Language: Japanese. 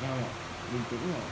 山、言うてるのは、